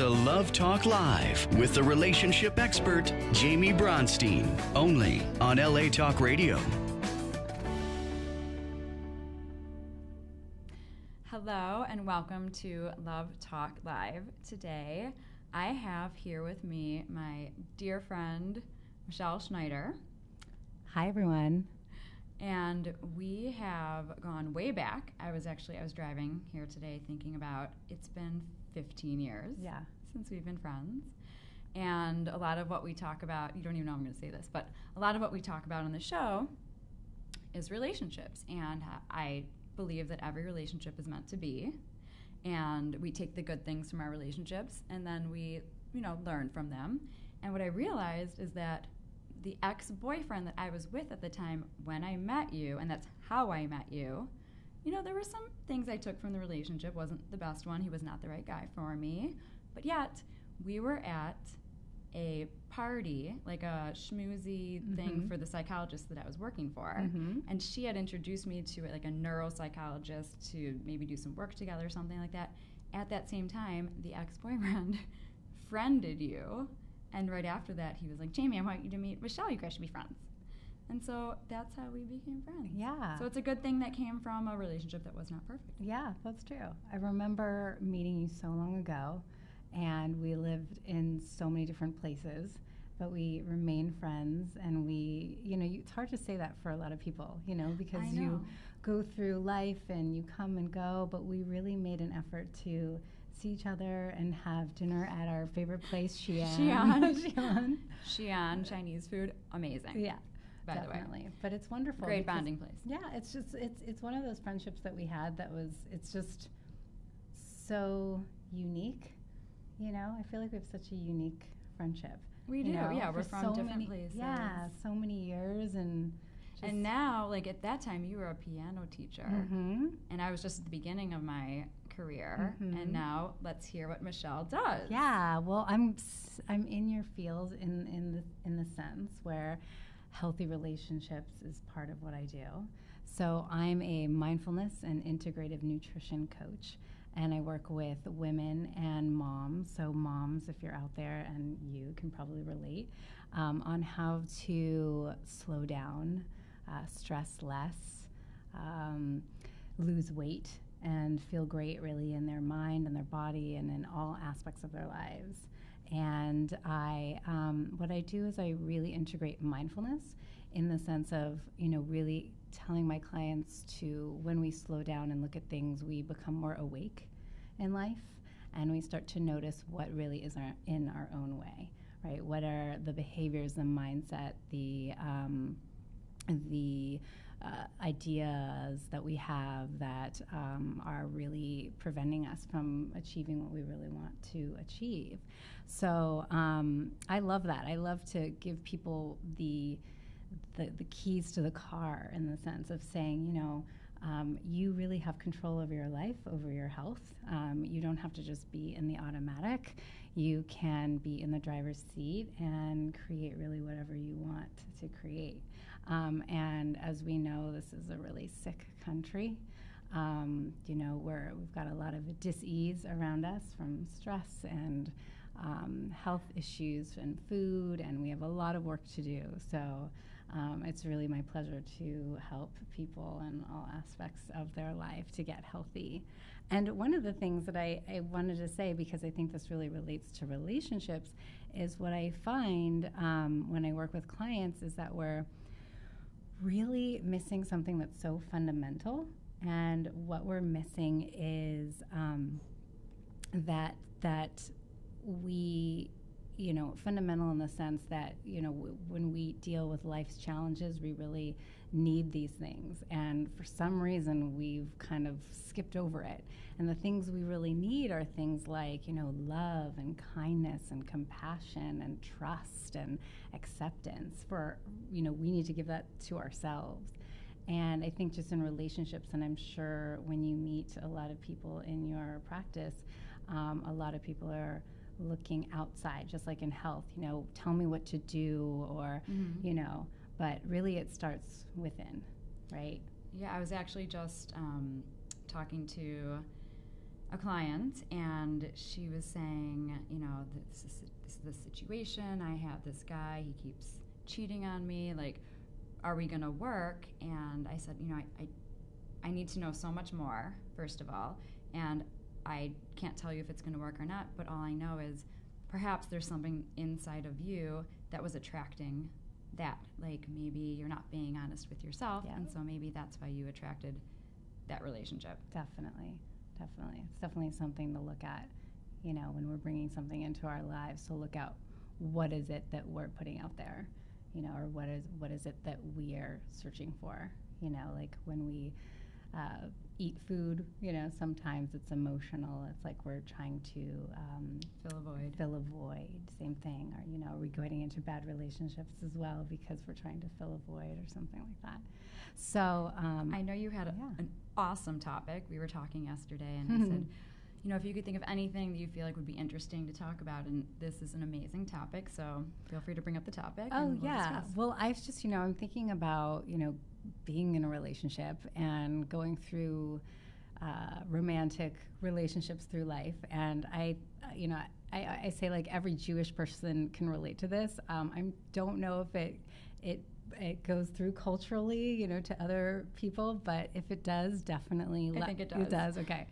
listening to Love Talk Live with the relationship expert, Jaime Bronstein, only on LA Talk Radio. Hello, and welcome to Love Talk Live. Today, I have here with me my dear friend, Michelle Schneider. Hi, everyone. And we have gone way back. I was actually I was driving here today thinking about it's been 15 years Yeah. Since we've been friends. And a lot of what we talk about, you don't even know I'm going to say this, but a lot of what we talk about on the show is relationships. And I believe that every relationship is meant to be. And we take the good things from our relationships and then we, you know, learn from them. And what I realized is that the ex boyfriend that I was with at the time when I met you, and that's how I met you, you know, there were some things I took from the relationship. Wasn't the best one. He was not the right guy for me. But yet, we were at a party, like a schmoozy thing Mhm. for the psychologist that I was working for. Mhm. And she had introduced me to like a neuropsychologist to maybe do some work together or something like that. At that same time, the ex boyfriend friended you. And right after that, he was like, Jaime, I want you to meet Michelle. You guys should be friends. And so that's how we became friends. Yeah. So it's a good thing that came from a relationship that was not perfect. Yeah, that's true. I remember meeting you so long ago, and we lived in so many different places, but we remained friends. And we, you know, you, it's hard to say that for a lot of people, you know, because I you go through life and you come and go, but we really made an effort to see each other and have dinner at our favorite place, Xi'an. Xi'an. Xi'an. Xi'an, Chinese food, amazing. Yeah, by definitely. But it's wonderful. Great bonding place. Yeah, it's just it's it's one of those friendships that we had that was it's just so unique. You know, I feel like we have such a unique friendship. We do, know, yeah. We're from so different many, places. Yeah, so many years and. And now, like at that time, you were a piano teacher, hmm and I was just at the beginning of my career. Mhm. And now, let's hear what Michelle does. Yeah, well, I'm I'm in your field in in the in the sense where healthy relationships is part of what I do. So I'm a mindfulness and integrative nutrition coach, and I work with women and moms. So moms, if you're out there and you can probably relate um, on how to slow down, uh, stress less, um, lose weight and feel great really in their mind and their body and in all aspects of their lives. And I, um, what I do is I really integrate mindfulness in the sense of, you know, really telling my clients to, when we slow down and look at things, we become more awake in life and we start to notice what really is our, in our own way, right? What are the behaviors, the mindset, the, um, the uh, ideas that we have that um, are really preventing us from achieving what we really want to achieve. So um, I love that. I love to give people the, the the keys to the car in the sense of saying, you know. Um, you really have control over your life, over your health. Um, you don't have to just be in the automatic. You can be in the driver's seat and create really whatever you want to create. Um, and as we know, this is a really sick country. Um, you know, where we've got a lot of dis-ease around us from stress and um, health issues and food, and we have a lot of work to do. So um, it's really my pleasure to help people in all aspects of their life to get healthy. And one of the things that I, I wanted to say, because I think this really relates to relationships, is what I find um, when I work with clients is that we're really missing something that's so fundamental. And what we're missing is um, that that we you know fundamental in the sense that you know w- when we deal with life's challenges we really need these things. And for some reason we've kind of skipped over it. And the things we really need are things like you know love and kindness and compassion and trust and acceptance for you know we need to give that to ourselves. And I think just in relationships, and I'm sure when you meet a lot of people in your practice, um, a lot of people are looking outside, just like in health, you know, tell me what to do, or, Mhm. you know, but really it starts within, right? Yeah, I was actually just um, talking to a client, and she was saying, you know, this is, this is the situation. I have this guy. He keeps cheating on me. Like, are we going to work? And I said, you know, I, I, I need to know so much more, first of all. And I can't tell you if it's going to work or not, but all I know is perhaps there's something inside of you that was attracting that. Like maybe you're not being honest with yourself, Yeah. and so maybe that's why you attracted that relationship. Definitely, definitely. It's definitely something to look at, you know, when we're bringing something into our lives. So look out what is it that we're putting out there, you know, or what is what is it that we are searching for, you know, like when we uh, eat food, you know, sometimes it's emotional. It's like we're trying to um, Fill a void. fill a void. Same thing, or you know, are we getting into bad relationships as well because we're trying to fill a void or something like that? So um, I know you had a, Yeah. an awesome topic. We were talking yesterday, and I said, you know, if you could think of anything that you feel like would be interesting to talk about, and this is an amazing topic, so feel free to bring up the topic. Oh we'll yeah. discuss. Well, I've just you know I'm thinking about you know being in a relationship and going through uh, romantic relationships through life, and I you know I, I say like every Jewish person can relate to this. Um, I don't know if it it it goes through culturally, you know, to other people, but if it does, definitely. I let- think it does. It does. does. Okay.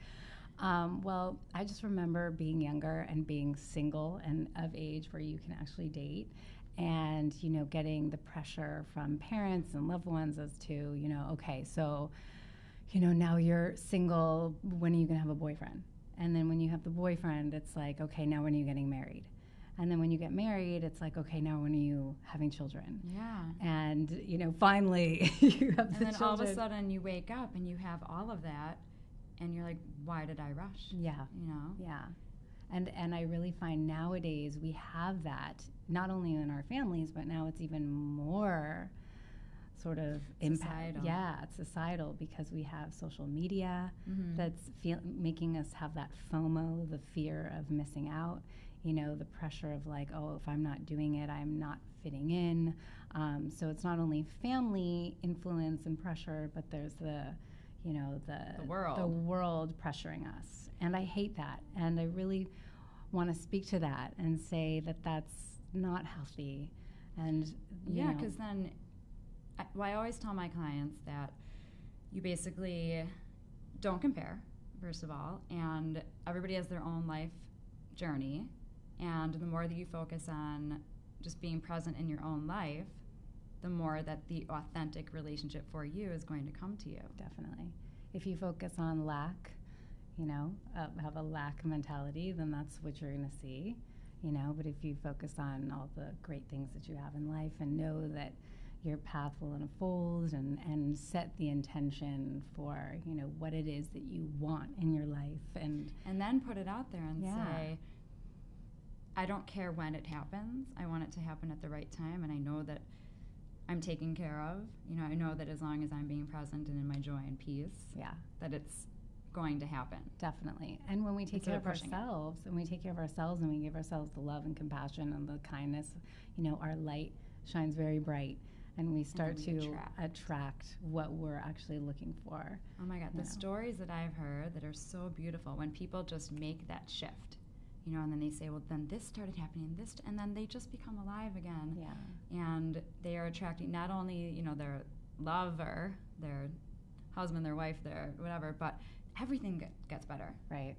Um, well, I just remember being younger and being single and of age where you can actually date and you know getting the pressure from parents and loved ones as to you know okay so you know now you're single when are you going to have a boyfriend and then when you have the boyfriend it's like okay now when are you getting married and then when you get married it's like okay now when are you having children yeah. and you know finally you have And the then all of a sudden you wake up and you have all of that, and you're like, why did I rush? yeah You know? Yeah. And and I really find nowadays we have that not only in our families, but now it's even more sort of impact. Yeah, it's societal because we have social media Mhm. that's feel, making us have that FOMO, the fear of missing out. You know, the pressure of like, oh, if I'm not doing it, I'm not fitting in. Um, so it's not only family influence and pressure, but there's the, you know, the The world. the world pressuring us, and I hate that. And I really want to speak to that and say that that's not healthy. And Yeah, because then, I, well, I always tell my clients that you basically don't compare, first of all, and everybody has their own life journey. And the more that you focus on just being present in your own life, the more that the authentic relationship for you is going to come to you. Definitely. If you focus on lack, you know, uh, have a lack mentality, then that's what you're going to see, you know. But if you focus on all the great things that you have in life and know that your path will unfold and, and set the intention for, you know, what it is that you want in your life and And then put it out there and Yeah. say, I don't care when it happens. I want it to happen at the right time. And I know that I'm taken care of. You know, I know that as long as I'm being present and in my joy and peace, yeah, that it's going to happen. definitely. And when we take Instead care of of pushing it. ourselves and we take care of ourselves and we give ourselves the love and compassion and the kindness, you know, our light shines very bright and we start we to attract. attract what we're actually looking for. Oh my God, the stories that I've heard that are so beautiful when people just make that shift, you know, and then they say, well, then this started happening, this, and then they just become alive again. Yeah. and they are attracting not only you know their lover, their husband, their wife, their whatever, but everything get, gets better. Right.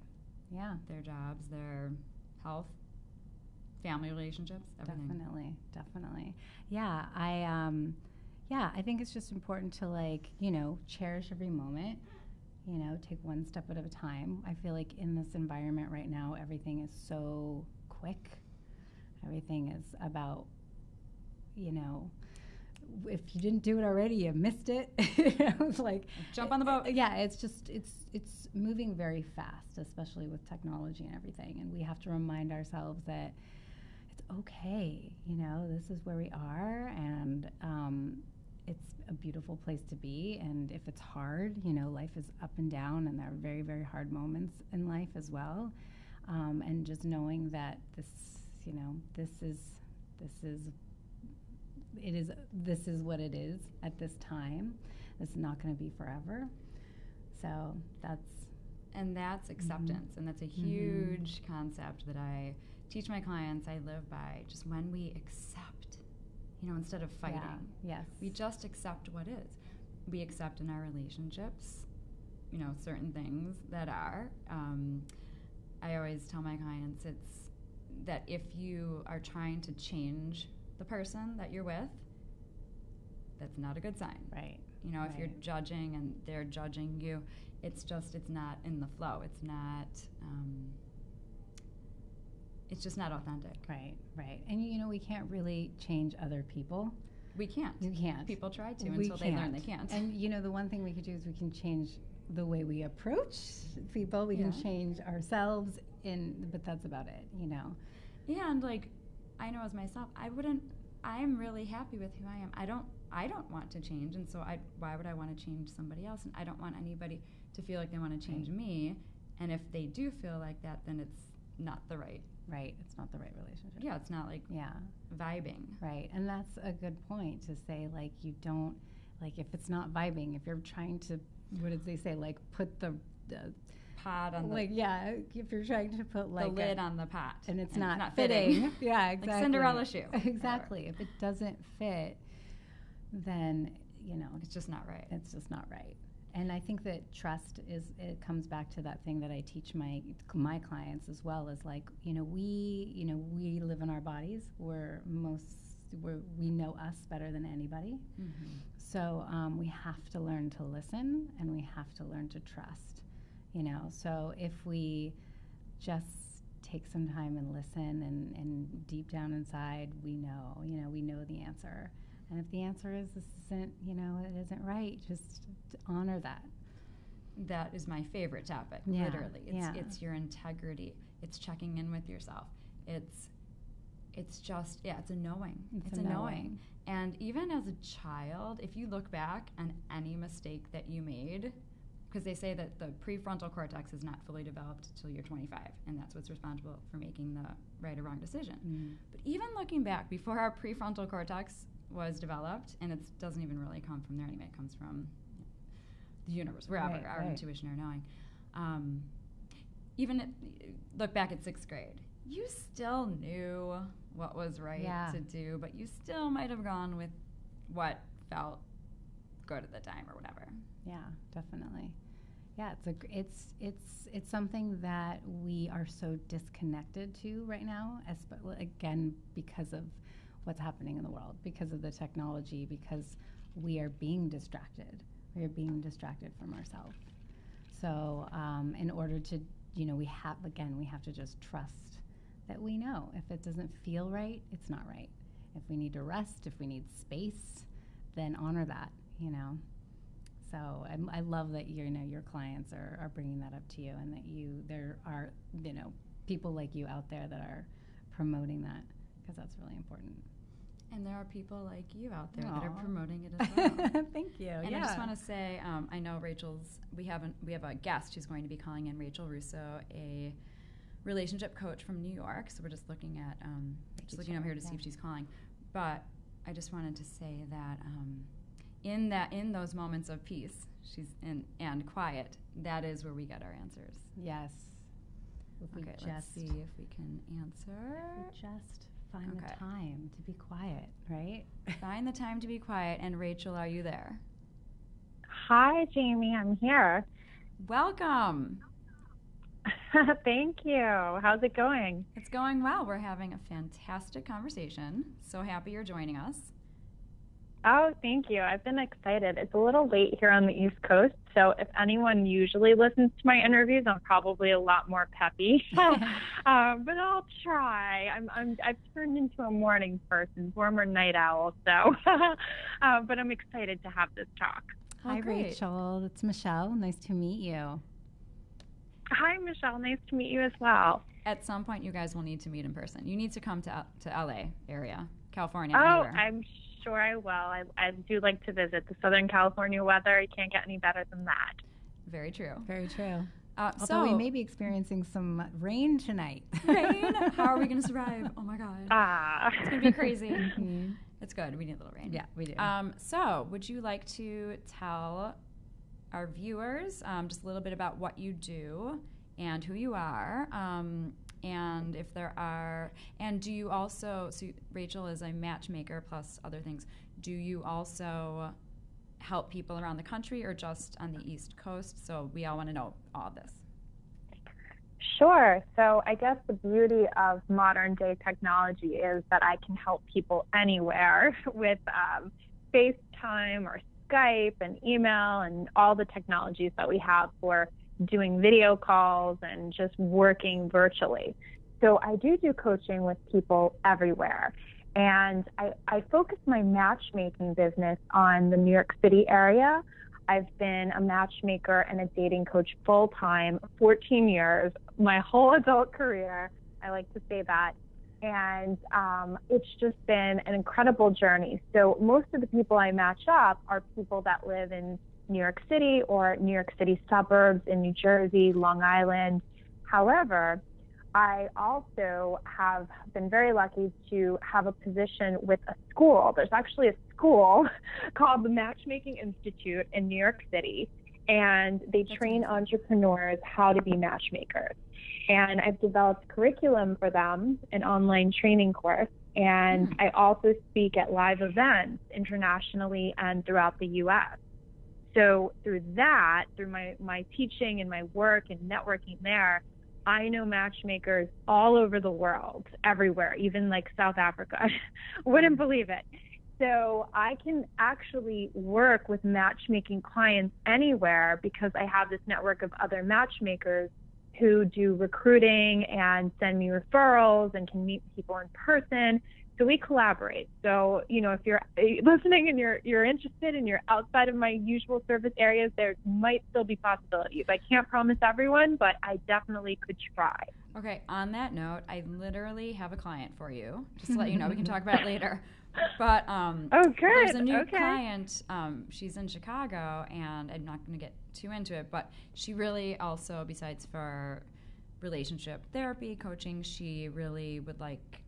Yeah. Their jobs, their health, family relationships, everything. Definitely, definitely. Yeah, I um yeah, I think it's just important to like, you know, cherish every moment. You know, take one step at a time. I feel like in this environment right now, everything is so quick. Everything is about you know, if you didn't do it already, you missed it. it's like Jump on the boat. Yeah, it's just it's it's moving very fast, especially with technology and everything. And we have to remind ourselves that it's okay. You know, this is where we are, and um, it's a beautiful place to be. And if it's hard, you know, life is up and down, and there are very very hard moments in life as well. Um, and just knowing that this, you know, this is this is it is this is what it is at this time. It's not going to be forever. So that's and that's acceptance and that's a Mm-hmm. huge concept that i teach my clients i live by just when we accept you know instead of fighting Yeah. Yes. we just accept what is we accept in our relationships you know certain things that are um, i always tell my clients it's that if you are trying to change the person that you're with that's not a good sign right. you know if you're judging and they're judging you it's just it's not in the flow it's not um, it's just not authentic Right. Right. And you know, we can't really change other people. we can't You can't. people try to We until they learn they can't And you know, the one thing we could do is we can change the way we approach people. We can change ourselves in but that's about it, you know. Yeah, And like I know as myself, I wouldn't I am really happy with who I am. I don't I don't want to change and so I why would I want to change somebody else? And I don't want anybody to feel like they want to change me. And if they do feel like that, then it's not the right. Right. It's not the right relationship. Yeah, it's not like Yeah. vibing. Right. And that's a good point to say like you don't like if it's not vibing, if you're trying to what did they say? Like put the, the Pot on the, like yeah, if you're trying to put the like a- lid on the pot. and it's not, fitting. fitting. yeah, exactly. Like Cinderella shoe. Exactly. If it doesn't fit, then you know It's just not right. it's just not right. And I think that trust is it comes back to that thing that I teach my my clients as well as like you know we you know we live in our bodies. We're most we're, we know us better than anybody. Mm-hmm. So um, we have to learn to listen and we have to learn to trust. You know, so if we just take some time and listen and, and deep down inside we know, you know, we know the answer. And if the answer is this isn't, you know, it isn't right, just honor that. That is my favorite topic, Yeah, literally. It's, yeah. it's your integrity. It's checking in with yourself. It's it's just yeah, it's a knowing. It's a a knowing. knowing. And even as a child, if you look back on any mistake that you made, because they say that the prefrontal cortex is not fully developed until you're 25, and that's what's responsible for making the right or wrong decision. Mm. But even looking back, before our prefrontal cortex was developed, and it doesn't even really come from there anyway, it comes from the universe, wherever, Right, our right. intuition, or knowing. Um, even at, look back at sixth grade, you still knew what was right Yeah. to do, but you still might have gone with what felt good at the time or whatever. Yeah, definitely. Yeah, it's a gr- it's it's it's something that we are so disconnected to right now. espe- Again, because of what's happening in the world, because of the technology, because we are being distracted. We are being distracted from ourselves. So, um, in order to, you know, we have again, we have to just trust that we know if it doesn't feel right, it's not right. If we need to rest, if we need space, then honor that. You know. So I'm, I love that you know your clients are, are bringing that up to you, and that you there are you know people like you out there that are promoting that because that's really important. And there are people like you out there that are promoting it as well. Thank you. And yeah. I just want to say, um, I know Rachel's. We haven't. We have a guest who's going to be calling in, Rachel Russo, a relationship coach from New York. So we're just looking at, um, just looking up here to see if she's calling. But I just wanted to say that um, in that in those moments of peace, she's in and quiet. That is where we get our answers. yes. If Okay, just let's see if we can answer. we just find Okay. the time to be quiet, right? Find the time to be quiet. And Rachel, are you there? Hi, Jaime. I'm here. Welcome. Thank you. How's it going? It's going well. We're having a fantastic conversation. So happy you're joining us. Oh, thank you. I've been excited. It's a little late here on the East Coast, so if anyone usually listens to my interviews, I'm probably a lot more peppy. um, but I'll try. I'm, I'm I've turned into a morning person, former night owl. So, uh, but I'm excited to have this talk. Well, Hi, great. Rachel. It's Michelle. Nice to meet you. Hi, Michelle. Nice to meet you as well. At some point, you guys will need to meet in person. You need to come to to LA area, California. Oh, anywhere. I'm sure I will. I, I do like to visit the Southern California weather. You can't get any better than that. Very true. Very true. Uh, Although so we may be experiencing some rain tonight. rain. How are we going to survive? Oh my god, Ah. it's going to be crazy. Mhm. It's good. We need a little rain. Yeah, we do. Um, so, would you like to tell our viewers um, just a little bit about what you do and who you are. Um, and if there are, and do you also, so Rachel is a matchmaker plus other things. Do you also help people around the country or just on the East Coast? So we all want to know all this. Sure. So I guess the beauty of modern day technology is that I can help people anywhere with um, FaceTime or Skype and email and all the technologies that we have for doing video calls and just working virtually. So I do do coaching with people everywhere. And I, I focus my matchmaking business on the New York City area. I've been a matchmaker and a dating coach full time 14 years, my whole adult career. I like to say that. And um, it's just been an incredible journey. So, most of the people I match up are people that live in New York City or New York City suburbs in New Jersey, Long Island. However, I also have been very lucky to have a position with a school. There's actually a school called the Matchmaking Institute in New York City, and they train entrepreneurs how to be matchmakers. And I've developed curriculum for them, an online training course, and hmm. I also speak at live events internationally and throughout the US. So through that, through my, my teaching and my work and networking there, I know matchmakers all over the world, everywhere, even like South Africa. Wouldn't mm-hmm. believe it. So I can actually work with matchmaking clients anywhere because I have this network of other matchmakers who do recruiting and send me referrals and can meet people in person so we collaborate. So, you know, if you're listening and you're you're interested and you're outside of my usual service areas, there might still be possibilities. I can't promise everyone, but I definitely could try. Okay, on that note, I literally have a client for you. Just to let you know, we can talk about it later. But um, oh. There's a new okay. client. Um, she's in Chicago, and I'm not going to get too into it, but she really also, besides for relationship therapy coaching, she really would like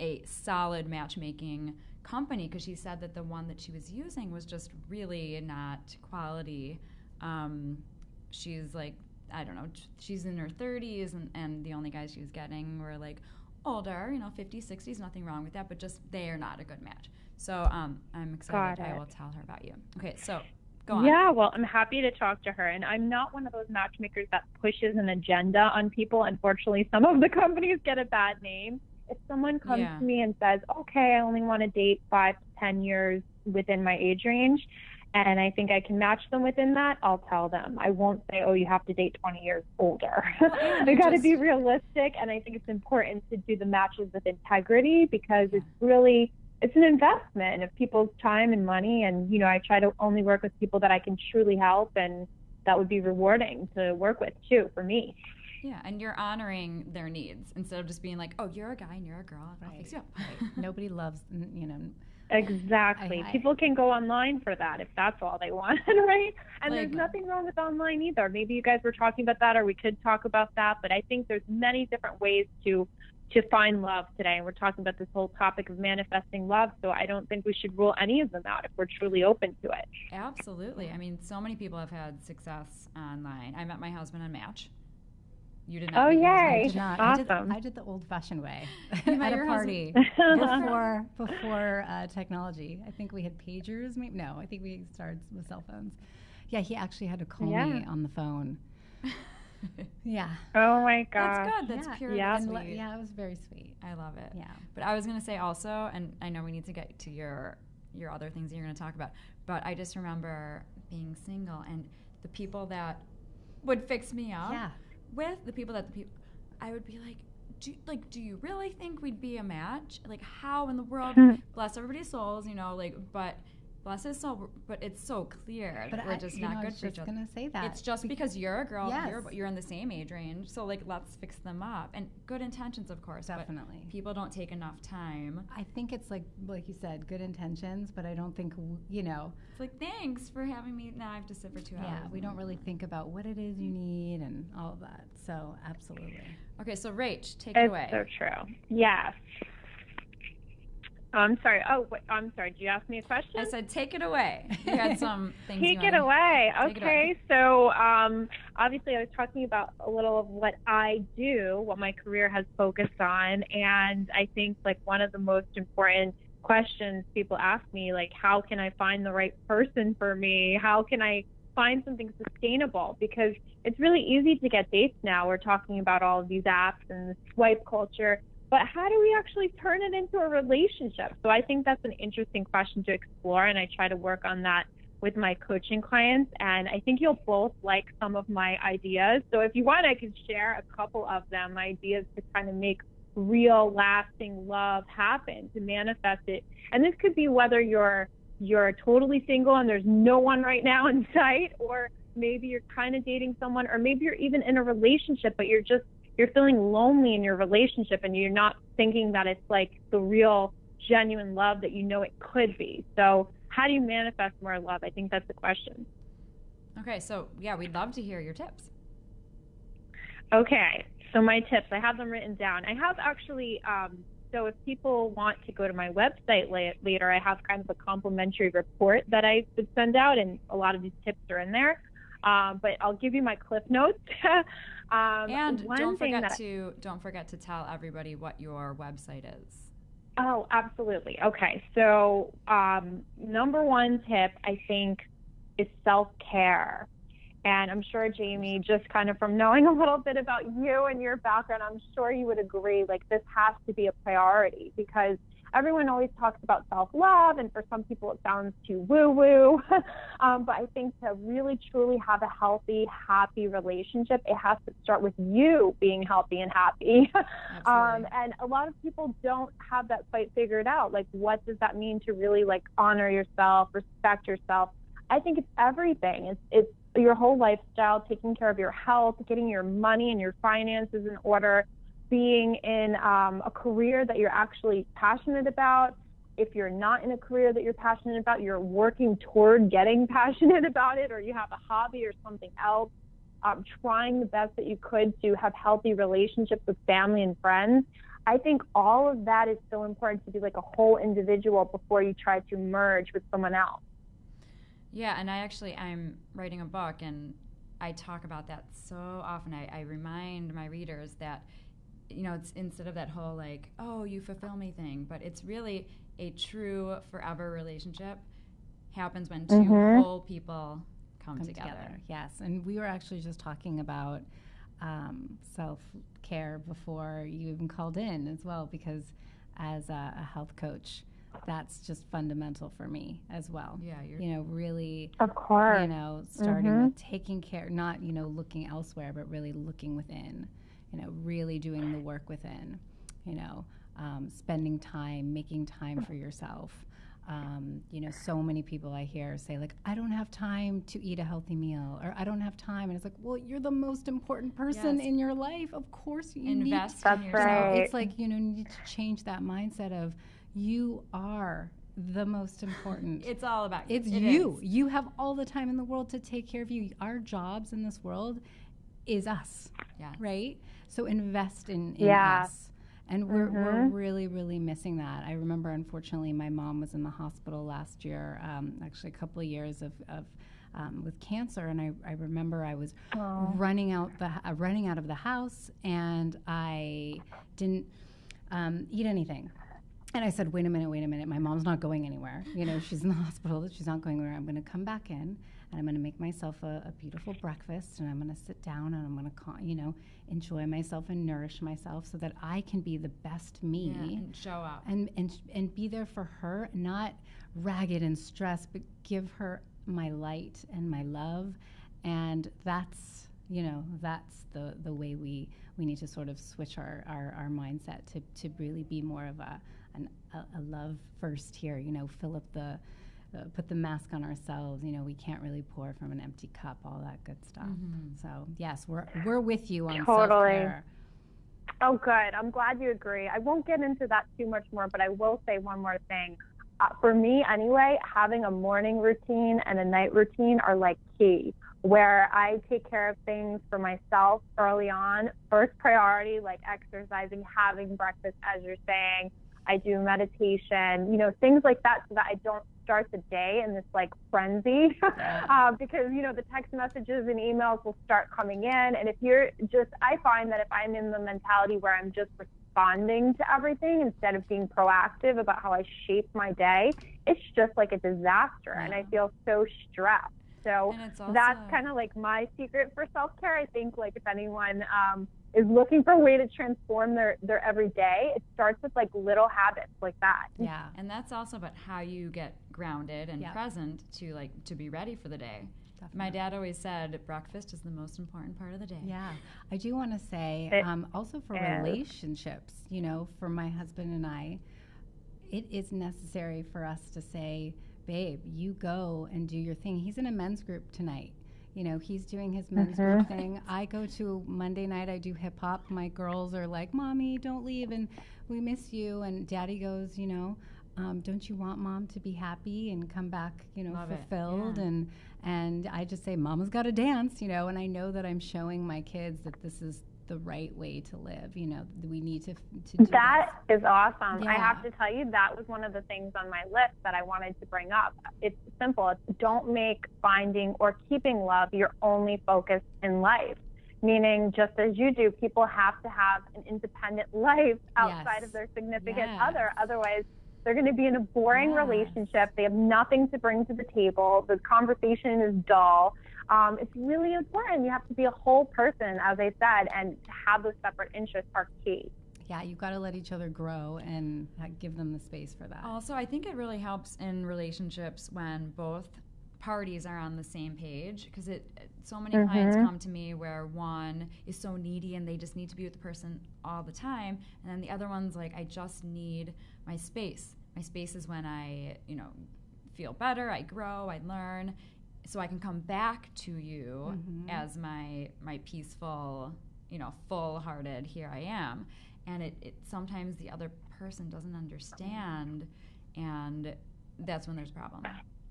a solid matchmaking company because she said that the one that she was using was just really not quality. Um, she's like, I don't know, she's in her 30s, and, and the only guys she was getting were like older, you know, 50s, 60s, nothing wrong with that, but just they are not a good match. So um, I'm excited. I will tell her about you. Okay, so go on. Yeah, well, I'm happy to talk to her. And I'm not one of those matchmakers that pushes an agenda on people. Unfortunately, some of the companies get a bad name if someone comes yeah. to me and says, okay, I only want to date five to 10 years within my age range, and I think I can match them within that, I'll tell them. I won't say, oh, you have to date 20 years older. Well, I got to be realistic, and I think it's important to do the matches with integrity because yeah. it's really it's an investment of people's time and money and you know i try to only work with people that i can truly help and that would be rewarding to work with too for me yeah, and you're honoring their needs instead of just being like, "Oh, you're a guy and you're a girl. I'll fix you up." Right. Nobody loves, you know. Exactly. I, I, People can go online for that if that's all they want, right? And like, there's nothing wrong with online either. Maybe you guys were talking about that, or we could talk about that. But I think there's many different ways to to find love today. And we're talking about this whole topic of manifesting love. So I don't think we should rule any of them out if we're truly open to it. Absolutely. I mean, so many people have had success online. I met my husband on Match. You did not. Oh, yay! I did not. Awesome. I did, I did the old-fashioned way at a party before before uh, technology. I think we had pagers. Maybe no. I think we started with cell phones. Yeah, he actually had to call yeah. me on the phone. yeah. Oh my god. That's good. That's yeah. pure. Yeah. Sweet. yeah, it was very sweet. I love it. Yeah. But I was gonna say also, and I know we need to get to your your other things that you're gonna talk about. But I just remember being single and the people that would fix me up. Yeah with the people that the people, I would be like, do, like, do you really think we'd be a match? Like, how in the world? Bless everybody's souls, you know. Like, but bless his soul. But it's so clear but that we're just not know, good for each other. gonna say that. It's just because you're a girl. Yes. You're, you're in the same age range. So like, let's fix them up. And good intentions, of course. Definitely. people don't take enough time. I think it's like, like you said, good intentions. But I don't think you know. It's like thanks for having me. Now I have to sit for two yeah, hours. Yeah, we don't really think about what it is you need and all of that. So absolutely. Okay, so Rach, take it's it away. so true. I'm sorry. Oh, wait, I'm sorry. Did you ask me a question? I said, take it away. You had some things. Take you it away. Take it okay. away. So, um, obviously, I was talking about a little of what I do, what my career has focused on, and I think like one of the most important questions people ask me, like, how can I find the right person for me? How can I find something sustainable? Because it's really easy to get dates now. We're talking about all of these apps and the swipe culture. But how do we actually turn it into a relationship? So I think that's an interesting question to explore, and I try to work on that with my coaching clients. And I think you'll both like some of my ideas. So if you want, I can share a couple of them, ideas to kind of make real lasting love happen, to manifest it. And this could be whether you're you're totally single and there's no one right now in sight, or maybe you're kind of dating someone, or maybe you're even in a relationship, but you're just you're feeling lonely in your relationship and you're not thinking that it's like the real genuine love that you know it could be. So how do you manifest more love? I think that's the question. Okay, so yeah, we'd love to hear your tips. Okay, so my tips, I have them written down. I have actually, um, so if people want to go to my website later, I have kind of a complimentary report that I would send out, and a lot of these tips are in there. Um, but I'll give you my cliff notes. um, And one don't thing forget that- to don't forget to tell everybody what your website is. Oh, absolutely. Okay. So, um, number one tip, I think, is self care. And I'm sure, Jaime, just kind of from knowing a little bit about you and your background, I'm sure you would agree like this has to be a priority because everyone always talks about self love, and for some people it sounds too woo woo. um, but I think to really truly have a healthy, happy relationship, it has to start with you being healthy and happy. Um, and a lot of people don't have that quite figured out. Like, what does that mean to really like honor yourself, respect yourself? I think it's everything. It's it's your whole lifestyle, taking care of your health, getting your money and your finances in order, being in um, a career that you're actually passionate about. If you're not in a career that you're passionate about, you're working toward getting passionate about it, or you have a hobby or something else. Um, trying the best that you could to have healthy relationships with family and friends. I think all of that is so important to be like a whole individual before you try to merge with someone else. Yeah, and I actually I'm writing a book and I talk about that so often. I, I remind my readers that you know it's instead of that whole like oh you fulfill me thing, but it's really a true forever relationship happens when 2 Mhm. whole people come, come together. together. Yes, and we were actually just talking about um, self care before you even called in as well, because as a, a health coach, that's just fundamental for me as well. Yeah, you're You know, really, Of course. you know, starting Mhm. with taking care, not you know looking elsewhere, but really looking within. You know, really doing the work within. You know, um, spending time, making time for yourself. Um, you know, so many people I hear say like, "I don't have time to eat a healthy meal," or "I don't have time," and it's like, "Well, you're the most important person Yes. in your life. Of course, you need invest That's in you yourself. right. it's like you know, you need to change that mindset of you are the most important. It's all about you. It's It you. is. You have all the time in the world to take care of you. Our jobs in this world is us, Yeah. right? So invest in, in Yeah. us. And we're, we're Mhm. really, really missing that. I remember, unfortunately, my mom was in the hospital last year, um, actually, a couple of years of, of um, with cancer. And I, I remember I was Oh. running out the uh, running out of the house, and I didn't um, eat anything. And I said, "Wait a minute, wait a minute. My mom's not going anywhere. You know, she's in the hospital. She's not going anywhere. I'm going to come back in, and I'm going to make myself a, a beautiful breakfast, and I'm going to sit down, and I'm going to, you know, enjoy myself and nourish myself, so that I can be the best me." Yeah, and show up. and and and be there for her, not ragged and stressed, but give her my light and my love, and that's you know that's the the way we we need to sort of switch our our, our mindset to to really be more of a an, a, a love first here. You know, fill up the. Uh, put the mask on ourselves. You know, we can't really pour from an empty cup. All that good stuff. Mhm. So yes, we're we're with you on Totally. self-care. Oh, good. I'm glad you agree. I won't get into that too much more, but I will say one more thing. Uh, for me, anyway, having a morning routine and a night routine are like key, where I take care of things for myself early on. First priority, like exercising, having breakfast, as you're saying, I do meditation, you know, things like that so that I don't start the day in this like frenzy uh, because, you know, the text messages and emails will start coming in. And if you're just, I find that if I'm in the mentality where I'm just responding to everything instead of being proactive about how I shape my day, it's just like a disaster. Yeah. And I feel so stressed. So also, that's kind of like my secret for self care. I think like if anyone um, is looking for a way to transform their their everyday, it starts with like little habits like that. Yeah, and that's also about how you get grounded and present to like to be ready for the day. Definitely. My dad always said breakfast is the most important part of the day. Yeah, I do want to say it, um, also for relationships. You know, for my husband and I, it is necessary for us to say babe, you go and do your thing. He's in a men's group tonight. You know, he's doing his men's mm-hmm. group thing. I go to Monday night, I do hip hop. My girls are like, Mommy, don't leave. And we miss you. And daddy goes, You know, um, don't you want mom to be happy and come back, you know, Love fulfilled? Yeah. And and I just say, Mama's got to dance, you know. And I know that I'm showing my kids that this is the right way to live. You know, we need to to do that is awesome. Yeah. I have to tell you that was one of the things on my list that I wanted to bring up. It's simple. It's don't make finding or keeping love your only focus in life. Meaning, just as you do, people have to have an independent life outside yes. of their significant yes. other. Otherwise, they're going to be in a boring relationship. They have nothing to bring to the table. The conversation is dull um, it's really important. You have to be a whole person, as I said, and to have those separate interests are key. Yeah, you've got to let each other grow and give them the space for that. Also, I think it really helps in relationships when both parties are on the same page because it so many mm-hmm. clients come to me where one is so needy and they just need to be with the person all the time and then the other one's like I just need my space. My space is when I, you know, feel better, I grow, I learn so I can come back to you mm-hmm. as my my peaceful, you know, full-hearted here I am. And it, it sometimes the other person doesn't understand and that's when there's a problem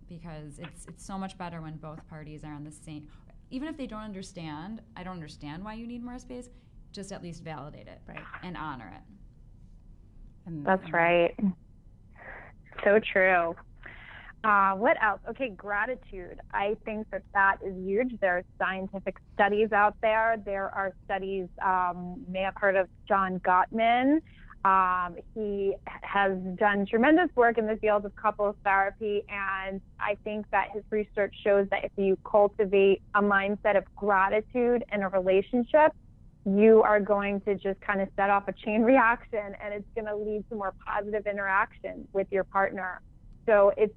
because it's it's so much better when both parties are on the same even if they don't understand, I don't understand why you need more space, just at least validate it right. and honor it. And, That's right. So true. Uh, what else? Okay, gratitude. I think that that is huge. There are scientific studies out there. There are studies, um, may have heard of John Gottman. Um, he has done tremendous work in the field of couples therapy, and I think that his research shows that if you cultivate a mindset of gratitude in a relationship, you are going to just kind of set off a chain reaction, and it's going to lead to more positive interaction with your partner. So it's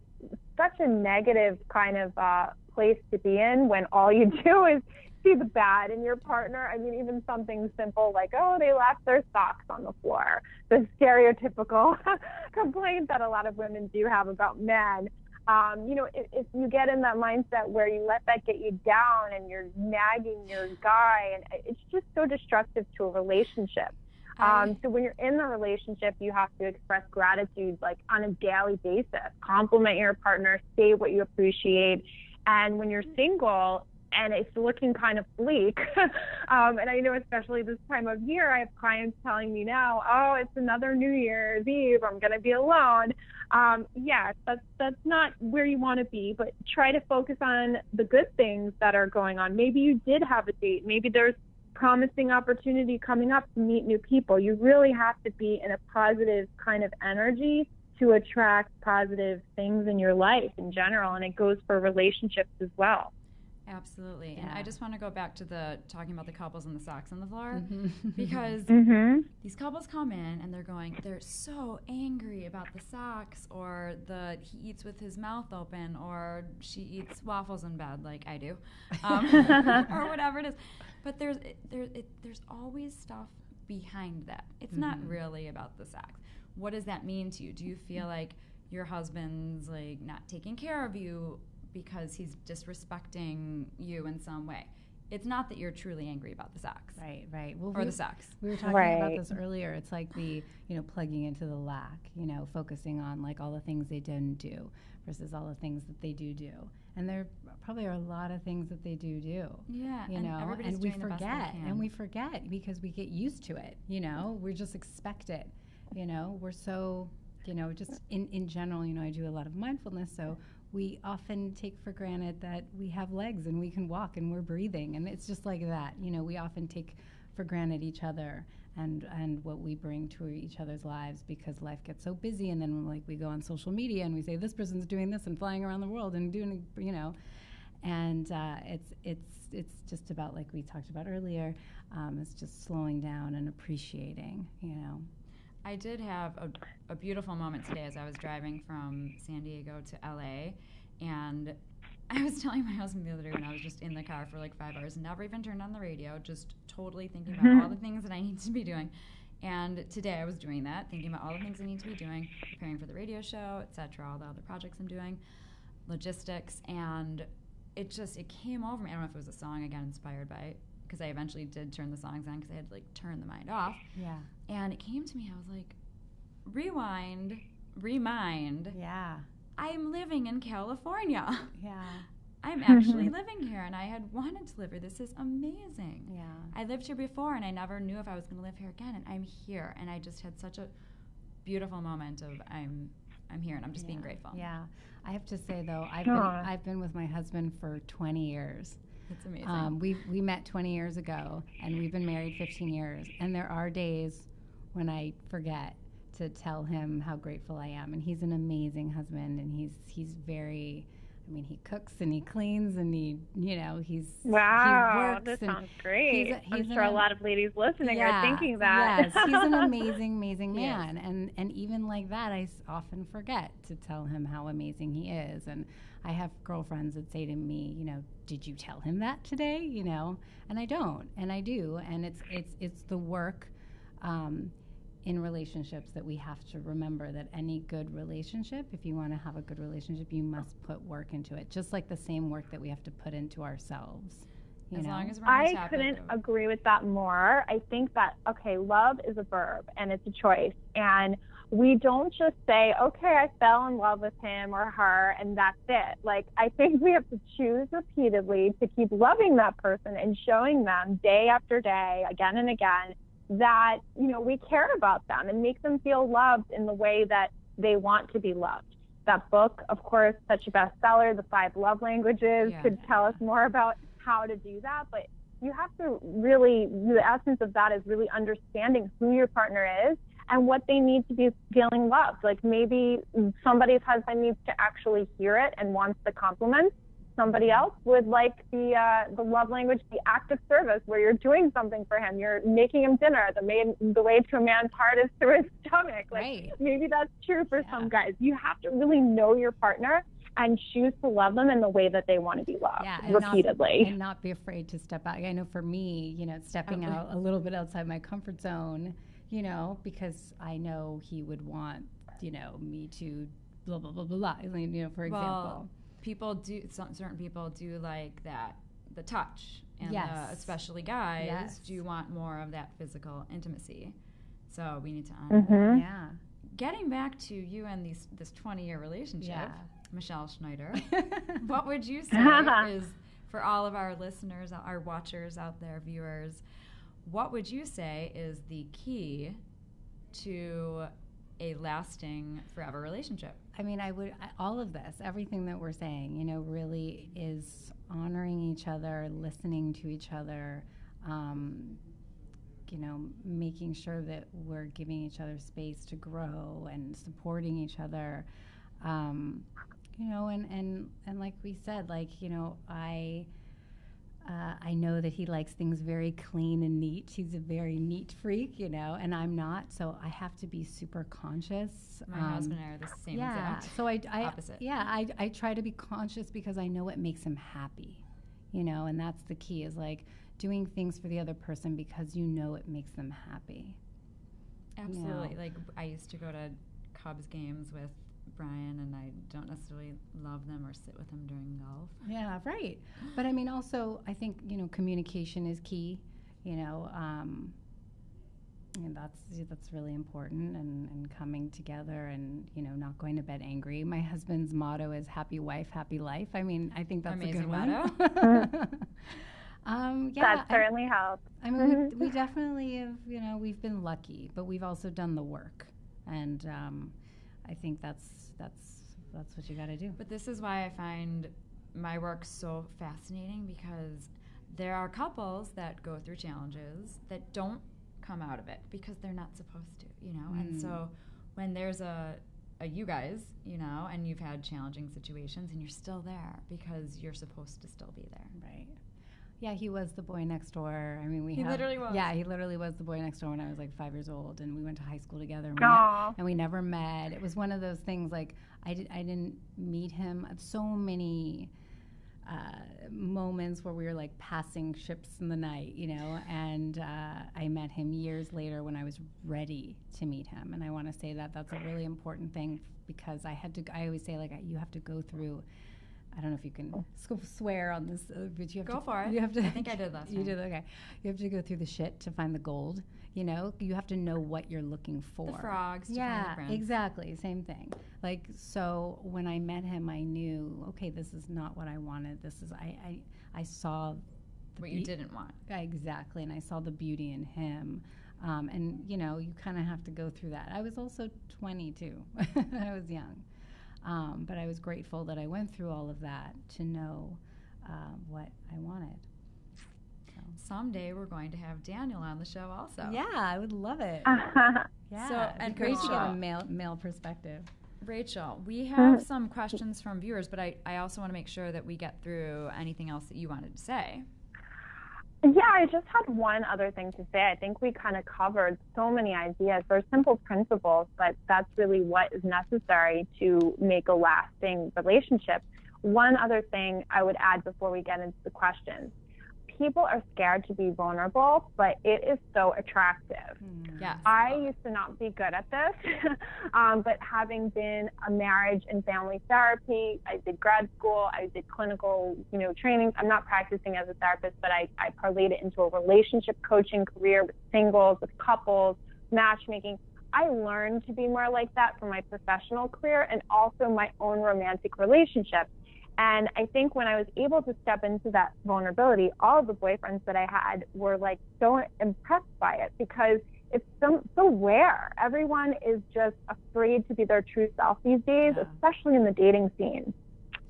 such a negative kind of uh, place to be in when all you do is see the bad in your partner. I mean, even something simple like, oh, they left their socks on the floor. The stereotypical complaint that a lot of women do have about men. Um, you know, if, if you get in that mindset where you let that get you down and you're nagging your guy, and it's just so destructive to a relationship. Um, so when you're in the relationship, you have to express gratitude like on a daily basis. Compliment your partner, say what you appreciate. And when you're single and it's looking kind of bleak, um, and I know especially this time of year, I have clients telling me now, oh, it's another New Year's Eve, I'm going to be alone. Um, yes, that's that's not where you want to be, but try to focus on the good things that are going on. Maybe you did have a date. Maybe there's promising opportunity coming up to meet new people. You really have to be in a positive kind of energy to attract positive things in your life in general, and it goes for relationships as well. Absolutely. Yeah. And I just want to go back to the talking about the couples and the socks on the floor mm-hmm. because mm-hmm. these couples come in and they're going, they're so angry about the socks or the he eats with his mouth open or she eats waffles in bed like I do um, or whatever it is. But there's there, it, there's always stuff behind that. It's mm-hmm. not really about the sex. What does that mean to you? Do you feel like your husband's like not taking care of you because he's disrespecting you in some way. It's not that you're truly angry about the sex. Right, right. Well, or we, the sex. We were talking right. about this earlier. It's like the, you know, plugging into the lack, you know, focusing on like all the things they didn't do versus all the things that they do do. And there probably are a lot of things that they do do. Yeah, you know, and we forget, and we forget because we get used to it. You know, we just expect it You know, we're so, you know, just in, in general, you know, I do a lot of mindfulness. So we often take for granted that we have legs and we can walk and we're breathing. And it's just like that. You know, we often take for granted each other and and what we bring to each other's lives because life gets so busy and then like we go on social media and we say this person's doing this and flying around the world and doing you know and uh, it's it's it's just about like we talked about earlier um, it's just slowing down and appreciating you know. I did have a, a beautiful moment today as I was driving from San Diego to LA and I was telling my husband the other day when I was just in the car for like five hours, never even turned on the radio, just totally thinking about all mm-hmm. the things that I need to be doing. And today I was doing that, thinking about all the things I need to be doing, preparing for the radio show, etc., all the other projects I'm doing, logistics, and it just it came over me. I don't know if it was a song I got inspired by because I eventually did turn the songs on because I had to like turn the mind off. yeah And it came to me, I was like, rewind, remind. yeah I'm living in California. yeah I'm actually living here and I had wanted to live here. This is amazing. yeah I lived here before and I never knew if I was going to live here again and I'm here and I just had such a beautiful moment of I'm I'm here and I'm just being grateful. yeah i have to say though i've been i've been with my husband for 20 years It's amazing. Um, we we met 20 years ago, and we've been married 15 years. And there are days when I forget to tell him how grateful I am. And he's an amazing husband, and he's he's very. I mean, he cooks and he cleans and he, you know, he's Wow, he this sounds great. he's a- I'm he's sure a lot of ladies listening Yeah, are thinking that. Yes, he's an amazing, amazing man, and and even like that, I often forget to tell him how amazing he is. And I have girlfriends that say to me, you know, did you tell him that today? You know, and I don't, and I do, and it's it's it's the work. Um, in relationships that we have to remember that any good relationship if you want to have a good relationship you must put work into it just like the same work that we have to put into ourselves you as know? long as we're I couldn't of- agree with that more. I think that, okay, love is a verb and it's a choice. And we don't just say, okay, I fell in love with him or her and that's it. Like, I think we have to choose repeatedly to keep loving that person and showing them day after day, again and again, that, you know, we care about them and make them feel loved in the way that they want to be loved. That book, of course, such a bestseller, The Five Love Languages, Yeah. could tell us more about how to do that. But you have to really, the essence of that is really understanding who your partner is and what they need to be feeling loved. Like maybe somebody's husband needs to actually hear it and wants the compliments. Somebody else would like the uh, the love language, the act of service, where you're doing something for him. You're making him dinner. The main, the way to a man's heart is through his stomach. Like Right. maybe that's true for Yeah. some guys. You have to really know your partner and choose to love them in the way that they want to be loved Yeah, and not- repeatedly. and not be afraid to step out. I know for me, you know, stepping Totally. out a little bit outside my comfort zone, you know, because I know he would want, you know, me to blah blah blah blah blah. You know, for example. Well, people do some certain people do like that the touch and Yes. the, especially guys Yes. do want more of that physical intimacy so we need to honor that. Mhm. yeah. getting back to you and these this 20 year relationship Yeah. michelle schneider what would you say is for all of our listeners our watchers out there viewers what would you say is the key to a lasting forever relationship I mean, I would all of this, everything that we're saying, you know, really is honoring each other, listening to each other, um, you know, making sure that we're giving each other space to grow and supporting each other. Um, you know, and, and, and like we said, like, you know, I, uh, I know that he likes things very clean and neat. He's a very neat freak, you know, and I'm not. So I have to be super conscious. my um, husband and i are the same yeah. exact So I, I opposite. yeah, I, I try to be conscious because I know it makes him happy, you know, and that's the key is like doing things for the other person because you know it makes them happy. Absolutely. Like I used to go to Cubs games with Brian, and I don't necessarily love them or sit with them during golf. Yeah, right. But I mean, also, I think you know, communication is key. You know, um, and that's that's really important, and, and coming together, and you know, not going to bed angry. My husband's motto is "Happy wife, happy life." I mean, I think that's a Amazing good one. motto. um, yeah, that I- certainly helps. I mean, we, we definitely have, you know, we've been lucky, but we've also done the work. and um, I think that's that's that's what you got to do. But this is why I find my work so fascinating because there are couples that go through challenges that don't come out of it because they're not supposed to, you know. Mm. And so when there's a a you guys, you know, and you've had challenging situations and you're still there because you're supposed to still be there. Right. Yeah, he was the boy next door. I mean, we he literally was. Yeah, he literally was the boy next door when I was like five years old, and we went to high school together. And we, and we never met. It was one of those things like I did. I didn't meet him. So many uh, moments where we were like passing ships in the night, you know. And uh, I met him years later when I was ready to meet him. And I want to say that that's a really important thing because I had to. I always say like you have to go through I don't know if you can swear on this, uh, but you have go to, for it. You have to. I think I did last. You did okay. You have to go through the shit to find the gold. You know, you have to know what you're looking for. The frogs. yeah, the exactly. Same thing. Like so, when I met him, I knew okay, this is not what I wanted. This is I I, I saw what you didn't want. Exactly, and I saw the beauty in him. Um, and you know, you kind of have to go through that. I was also 22. I was young. Um, but I was grateful that I went through all of that to know uh, what I wanted. So. Someday we're going to have Daniel on the show also. Yeah, I would love it. yeah, so and great Rachel, to get a male male perspective. Rachel, we have some questions from viewers, but I, I also want to make sure that we get through anything else that you wanted to say. Yeah, I just had one other thing to say. I think we kind of covered so many ideas. They're simple principles, but that's really what is necessary to make a lasting relationship. One other thing I would add before we get into the questions people are scared to be vulnerable, but it is so attractive. Mm, yes. I used to not be good at this, um, but having been a marriage and family therapy, I did grad school, I did clinical, you know, training. I'm not practicing as a therapist, but I, I parlayed it into a relationship coaching career with singles, with couples, matchmaking. I learned to be more like that for my professional career and also my own romantic relationships. And I think when I was able to step into that vulnerability, all of the boyfriends that I had were like so impressed by it because it's so, so rare. Everyone is just afraid to be their true self these days, yeah. especially in the dating scene.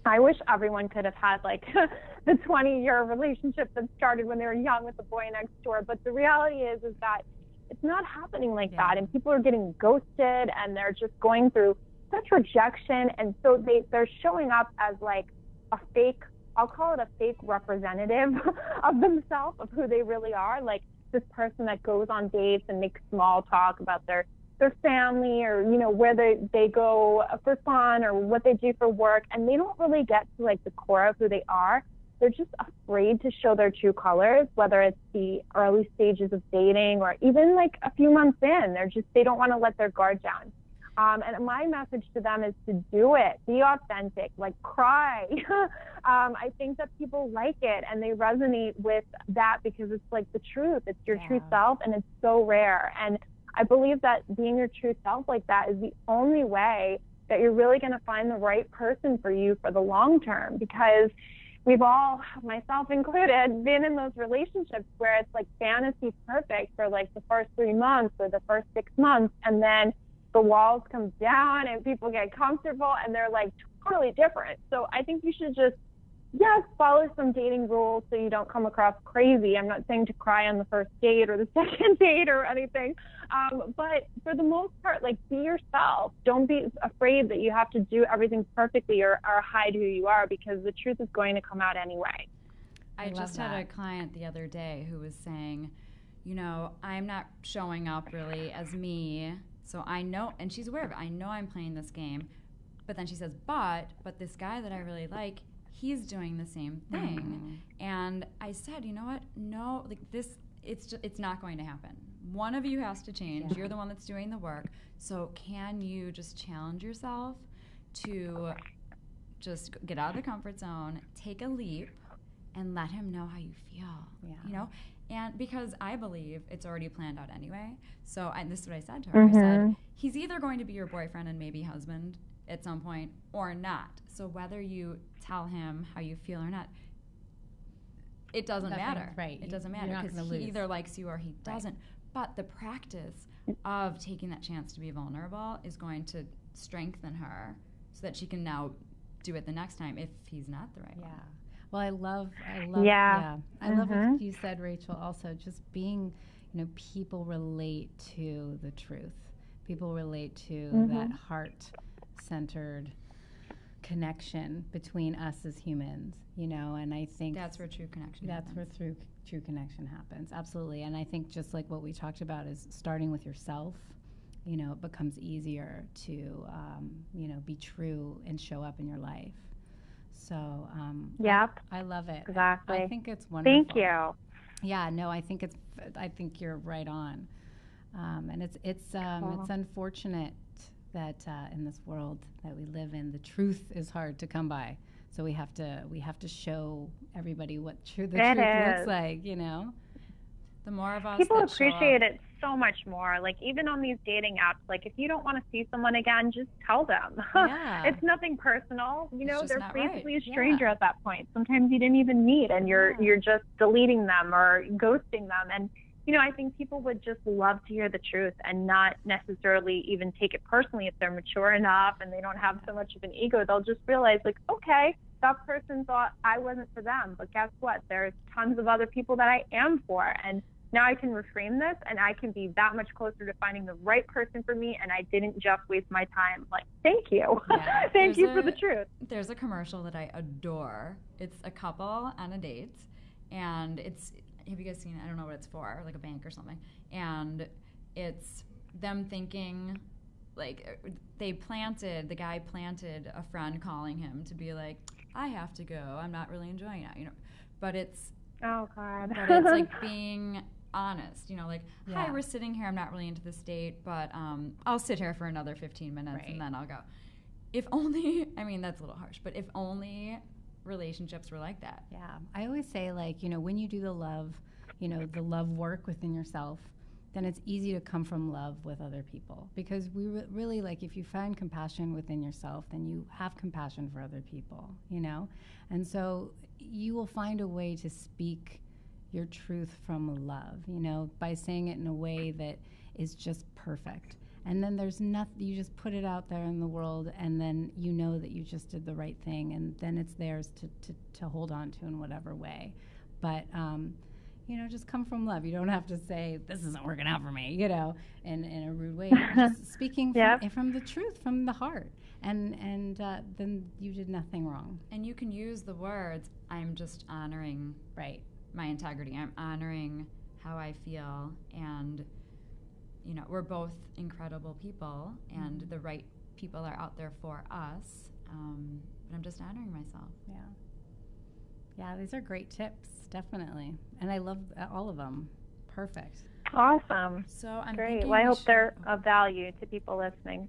I wish everyone could have had like the 20 year relationship that started when they were young with the boy next door. But the reality is, is that it's not happening like yeah. that. And people are getting ghosted and they're just going through such rejection. And so they, they're showing up as like a fake I'll call it a fake representative of themselves, of who they really are. Like this person that goes on dates and makes small talk about their their family or you know where they they go for fun or what they do for work, and they don't really get to like the core of who they are. They're just afraid to show their true colors, whether it's the early stages of dating or even like a few months in. They're just they don't want to let their guard down. Um, and my message to them is to do it, be authentic, like cry. um, I think that people like it and they resonate with that because it's like the truth. It's your yeah. true self and it's so rare. And I believe that being your true self like that is the only way that you're really going to find the right person for you for the long term because we've all, myself included, been in those relationships where it's like fantasy perfect for like the first three months or the first six months. And then the walls come down and people get comfortable and they're like totally different. So I think you should just yes, follow some dating rules so you don't come across crazy. I'm not saying to cry on the first date or the second date or anything. Um, but for the most part, like be yourself. Don't be afraid that you have to do everything perfectly or, or hide who you are because the truth is going to come out anyway. I, I just had a client the other day who was saying, you know, I'm not showing up really as me so I know, and she's aware of it. I know I'm playing this game. But then she says, but, but this guy that I really like, he's doing the same thing. Mm. And I said, you know what? No, like this, it's just, it's not going to happen. One of you has to change. Yeah. You're the one that's doing the work. So can you just challenge yourself to just get out of the comfort zone, take a leap, and let him know how you feel. Yeah. You know, and because I believe it's already planned out anyway. So, and this is what I said to her. Mm-hmm. I said, he's either going to be your boyfriend and maybe husband at some point or not. So, whether you tell him how you feel or not, it doesn't Nothing, matter. Right. It doesn't matter because he lose. either likes you or he doesn't. Right. But the practice of taking that chance to be vulnerable is going to strengthen her so that she can now do it the next time if he's not the right Yeah. one. Well, I love, I love, Yeah. yeah. I love Mhm. what you said, Rachel. Also, just being, you know, people relate to the truth. People relate to Mhm. that heart-centered connection between us as humans. You know, and I think That's where true connection that's where happens. through true connection happens. Absolutely. And I think just like what we talked about is starting with yourself. You know, it becomes easier to, um, you know, be true and show up in your life. So, um, I- Yep, I love it. exactly. I think it's wonderful. Thank you. Yeah, no, I think it's. I think you're right on, um, and it's it's um, Cool. it's unfortunate that uh, in this world that we live in, the truth is hard to come by. So we have to we have to show everybody what true the It truth is. looks like. You know. The more of us People that show up- appreciate it so much more. Like even on these dating apps, like if you don't want to see someone again, just tell them. Yeah. it's nothing personal. You know, they're not right. basically a Yeah. stranger at that point. Sometimes you didn't even meet and you're Yeah. you're just deleting them or ghosting them and you know, I think people would just love to hear the truth and not necessarily even take it personally if they're mature enough and they don't have so much of an ego. They'll just realize, like, okay, that person thought I wasn't for them, but guess what? There's tons of other people that I am for. And now I can reframe this and I can be that much closer to finding the right person for me. And I didn't just waste my time. Like, thank you. Yeah. thank you for the truth. There's a commercial that I adore. It's a couple on a date, and it's have you guys seen it? I don't know what it's for, like a bank or something. And it's them thinking, like they planted the guy planted a friend calling him to be like, I have to go. I'm not really enjoying it, you know. But it's Oh, God. but it's like being honest, you know, like, hi, we're sitting here. I'm not really into this date, but um, I'll sit here for another 15 minutes Right. and then I'll go. If only, I mean, that's a little harsh, but if only relationships were like that. Yeah. I always say, like, you know, when you do the love, you know, the love work within yourself, then it's easy to come from love with other people. Because we re- really, like, if you find compassion within yourself, then you have compassion for other people, you know? And so you will find a way to speak your truth from love, you know, by saying it in a way that is just perfect. And then there's nothing, you just put it out there in the world, and then you know that you just did the right thing, and then it's theirs to, to, to hold on to in whatever way. But, um, you know, just come from love. You don't have to say, this isn't working out for me, you know, in, in a rude way. Just speaking from, from the truth, from the heart. And, and uh, then you did nothing wrong. And you can use the words, I'm just honoring Right. My integrity. I'm honoring how I feel. And, you know, we're both incredible people, and Mm-hmm. the right people are out there for us. Um, but I'm just honoring myself. Yeah. Yeah, these are great tips, definitely. And I love uh, all of them. Perfect. Awesome. So I'm Great. thinking Well, I hope they're of value to people listening.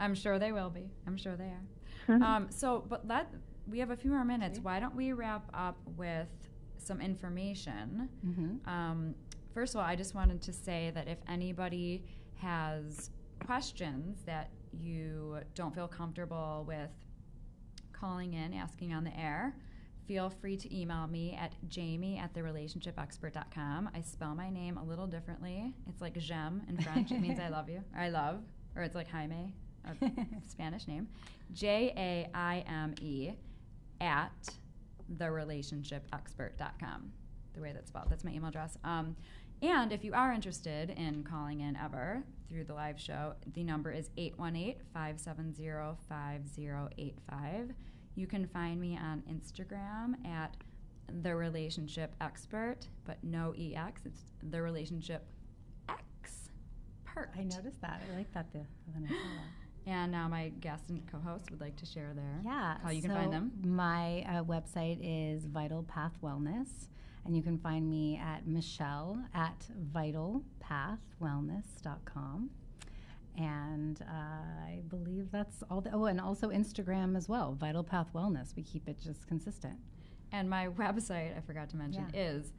I'm sure they will be. I'm sure they are. Mhm. Um, so, but let we have a few more minutes. Why don't we wrap up with some information? Mm-hmm. Um, first of all, I just wanted to say that if anybody has questions that you don't feel comfortable with calling in, asking on the air, feel free to email me at jaime at therelationshipexpert.com. I spell my name a little differently. It's like j'aime in French. it means I love you, or I love, or it's like Jaime, a Spanish name. J A I M E at therelationshipexpert.com. The way that's spelled. That's my email address. Um, and if you are interested in calling in ever through the live show, the number is 818 570 5085. You can find me on Instagram at The Relationship Expert, but no EX. It's The Relationship Expert. I noticed that. I like that. The, when I saw that. And now my guest and co-host would like to share their Yeah. how you can so find them. My uh, website is Vital Path Wellness, and you can find me at Michelle at vitalpathwellness.com. And uh, I believe that's all. The, oh, and also Instagram as well, Vital Path Wellness. We keep it just consistent. And my website, I forgot to mention, Yeah. is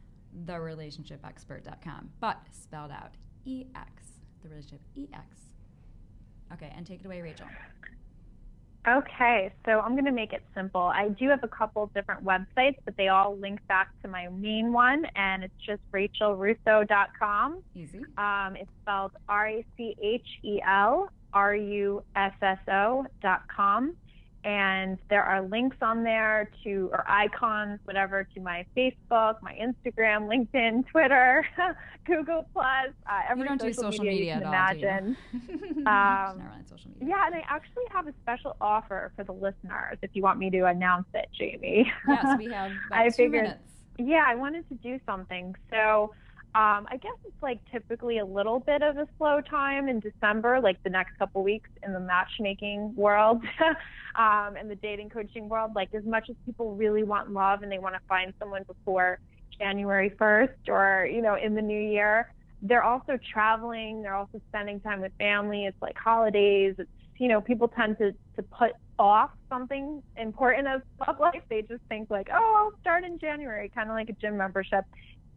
therelationshipexpert.com, but spelled out EX, the relationship EX. Okay, and take it away, Rachel. Okay, so I'm going to make it simple. I do have a couple different websites, but they all link back to my main one, and it's just rachelrusso.com. Easy. Um, it's spelled R A C H E L R U S S O.com. And there are links on there to, or icons, whatever, to my Facebook, my Instagram, LinkedIn, Twitter, Google Plus, uh, every you don't social, do social media, media, you can at all? Um, not really on social media. Yeah, and I actually have a special offer for the listeners if you want me to announce it, Jaime. Yes, we have about I two figured- minutes. yeah, I wanted to do something. So um, I guess it's like typically a little bit of a slow time in December, like the next couple weeks in the matchmaking world um, and the dating coaching world. Like as much as people really want love and they want to find someone before January 1st or, you know, in the new year, they're also traveling. They're also spending time with family. It's like holidays. It's, you know, people tend to, to put off something important as love life. They just think like, oh, I'll start in January, kind of like a gym membership.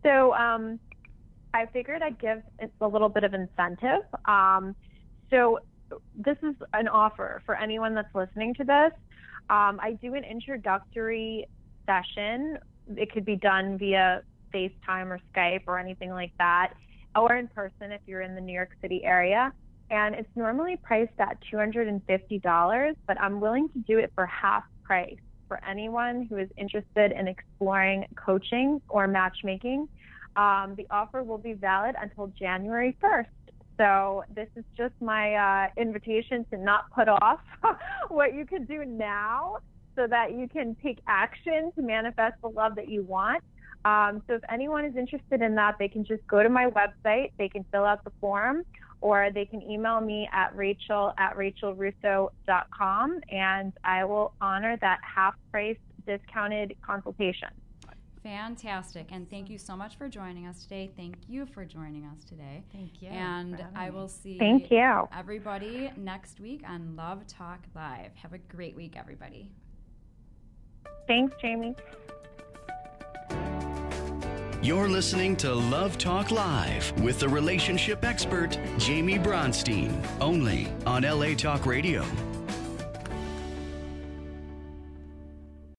So um, I figured I'd give a little bit of incentive. Um, so this is an offer for anyone that's listening to this. Um, I do an introductory session. It could be done via FaceTime or Skype or anything like that, or in person if you're in the New York City area. And it's normally priced at $250, but I'm willing to do it for half price for anyone who is interested in exploring coaching or matchmaking. Um, the offer will be valid until January 1st. So this is just my uh, invitation to not put off what you can do now so that you can take action to manifest the love that you want. Um, so if anyone is interested in that, they can just go to my website, they can fill out the form, or they can email me at rachel at rachelrusso.com, and I will honor that half price discounted consultation. Fantastic. And thank you so much for joining us today. Thank you for joining us today. Thank you. and I will see Thank you. everybody next week on Love Talk Live. Have a great week, everybody. Thanks, Jaime. You're listening to Love Talk Live with the relationship expert, Jaime Bronstein, only on LA Talk Radio.